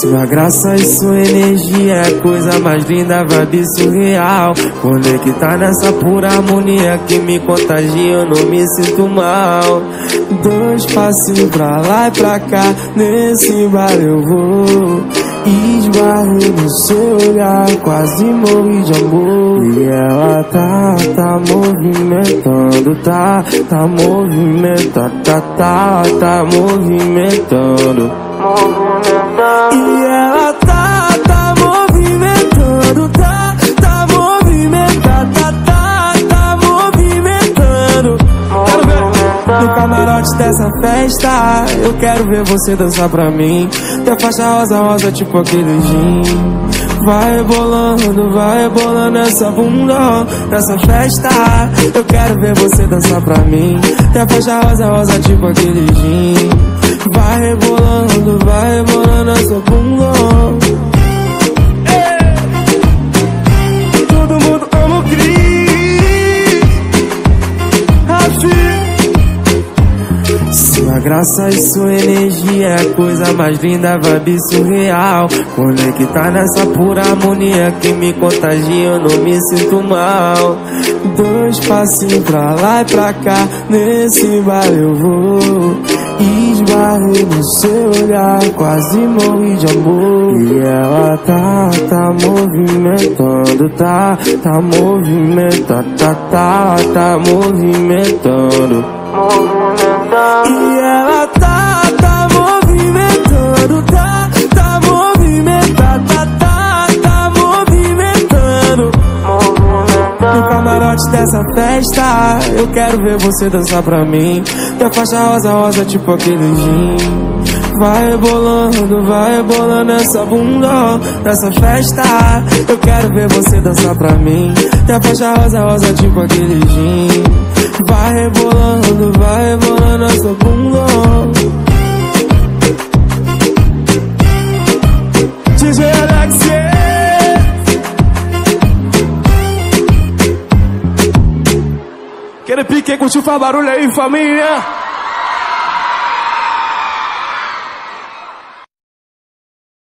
Sua graça e sua energia é a coisa mais linda, vibe surreal. Conectar nessa pura harmonia que me contagia, eu não me sinto mal. Dois passinhos pra lá e pra cá, nesse bar eu vou. Esbarrei no seu olhar, quase morri de amor. E ela tá, tá movimentando, tá, tá movimentando, tá, tá, tá movimentando. E no camarote dessa festa. Eu quero ver você dançar pra mim. Teu faixa rosa, rosa, tipo aquele gin. Vai bolando, vai bolando essa bunda nessa festa. Eu quero ver você dançar pra mim. Teu faixa rosa, rosa, tipo aquele gin. Vai rebolando, vai rebolando essa bunda graça e sua energia é a coisa mais linda, vibe surreal Conectar nessa pura harmonia que me contagia, eu não me sinto mal Dois passinhos pra lá e pra cá, nesse bar eu vou Esbarrei no seu olhar, quase morri de amor. E ela tá, tá movimentando, tá, tá movimentando, tá, tá, tá movimentando. E ela tá, tá movimentando, tá, tá movimentando, tá, tá, tá movimentando. No camarote dessa festa, eu quero ver você dançar pra mim. Teu faixa rosa, rosa, tipo aquele gin. Vai rebolando, vai rebolando essa bunda nessa festa. Eu quero ver você dançar pra mim. Teu faixa rosa, rosa, tipo aquele gin. Vai rebolando, vai rebolando essa bunda. DJ Alexia. Quero pique, curtiu, faz barulho aí, família.